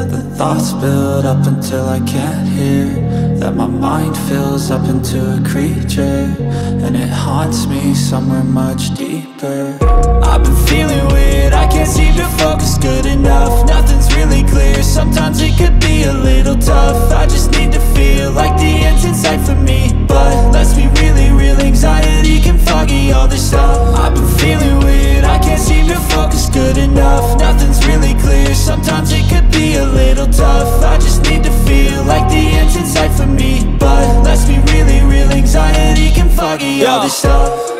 That the thoughts build up until I can't hear. That my mind fills up into a creature And it haunts me somewhere much deeper. I've been feeling weird, I can't seem to focus good enough. Nothing's really clear, enough. Nothing's really clear, sometimes it could be a little tough. I just need to feel like the end's in sight for me. But let's be really real, anxiety can foggy all this stuff